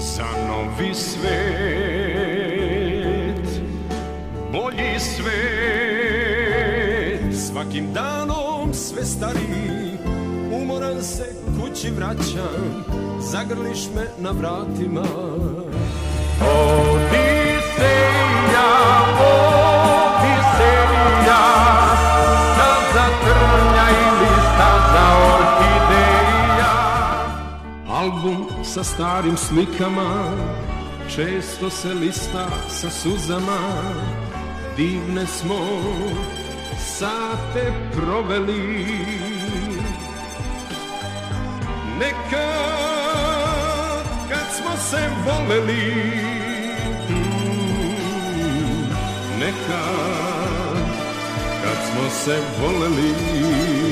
za novi svet. Bolji svet. Svakim danom sve stariji Umoran se kući vraćam. Zagrliš me na vratima Album sa starim slikama Često se lista sa suzama. Divne smo sate proveli. Nekad kad smo se voleli Nekad kad smo se voleli